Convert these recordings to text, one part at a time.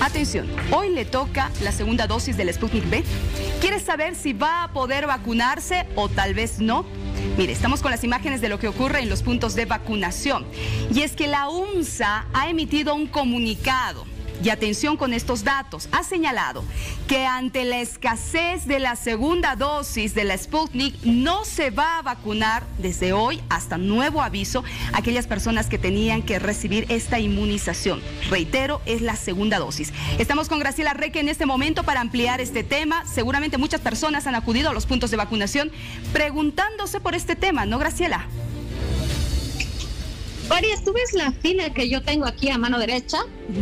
Atención, hoy le toca la segunda dosis del Sputnik B. ¿Quieres saber si va a poder vacunarse o tal vez no? Mire, estamos con las imágenes de lo que ocurre en los puntos de vacunación. Y es que la UNSA ha emitido un comunicado y atención con estos datos, ha señalado que ante la escasez de la segunda dosis de la Sputnik no se va a vacunar desde hoy hasta nuevo aviso aquellas personas que tenían que recibir esta inmunización. Reitero, es la segunda dosis. Estamos con Graciela Reque en este momento para ampliar este tema. Seguramente muchas personas han acudido a los puntos de vacunación preguntándose por este tema, ¿no, Graciela? Varias, tú ves la fila que yo tengo aquí a mano derecha,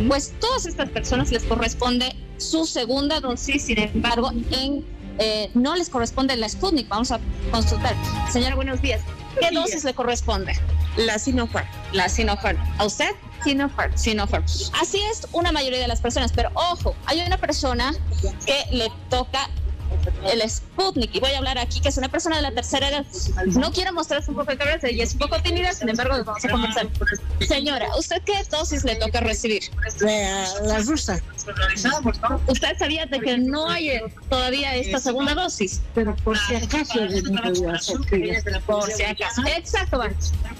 pues todas estas personas les corresponde su segunda dosis, sin embargo, en, eh, no les corresponde la Sputnik. Vamos a consultar. Señora, buenos días. ¿Qué dosis le corresponde? La Sinopharm. La Sinopharm. ¿A usted? Sinopharm. Sinopharm. Así es una mayoría de las personas, pero ojo, hay una persona que le toca el Sputnik, y voy a hablar aquí, que es una persona de la tercera edad. No quiero mostrarse un poco de cabeza y es un poco tímida, sin embargo, vamos a conversar. Señora, ¿usted qué dosis le toca recibir? La, la rusa. ¿Usted sabía de que no hay eh, todavía esta segunda dosis? Pero por si acaso, Por si acaso. Exacto.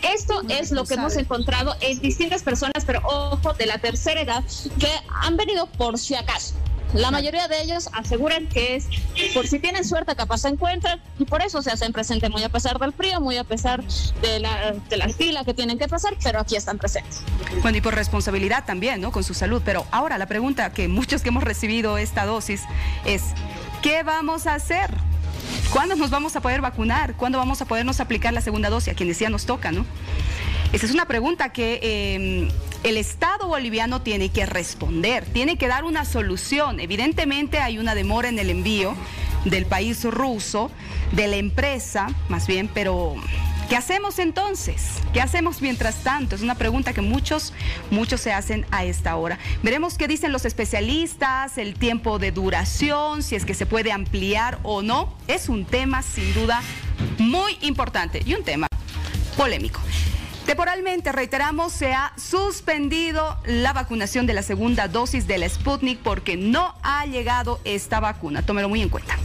Esto es lo que hemos encontrado en distintas personas, pero ojo, de la tercera edad, que han venido por si acaso. La mayoría de ellos aseguran que es por si tienen suerte capaz se encuentran y por eso se hacen presentes muy a pesar del frío, muy a pesar de la, de la fila que tienen que pasar, pero aquí están presentes. Bueno, y por responsabilidad también, ¿no? Con su salud. Pero ahora la pregunta que muchos que hemos recibido esta dosis es, ¿qué vamos a hacer? ¿Cuándo nos vamos a poder vacunar? ¿Cuándo vamos a podernos aplicar la segunda dosis? A quienes ya nos toca, ¿no? Esa es una pregunta que eh, el Estado boliviano tiene que responder, tiene que dar una solución. Evidentemente hay una demora en el envío del país ruso, de la empresa, más bien, pero ¿qué hacemos entonces? ¿Qué hacemos mientras tanto? Es una pregunta que muchos, muchos se hacen a esta hora. Veremos qué dicen los especialistas, el tiempo de duración, si es que se puede ampliar o no. Es un tema sin duda muy importante y un tema polémico. Temporalmente, reiteramos, se ha suspendido la vacunación de la segunda dosis de la Sputnik porque no ha llegado esta vacuna. Tómelo muy en cuenta.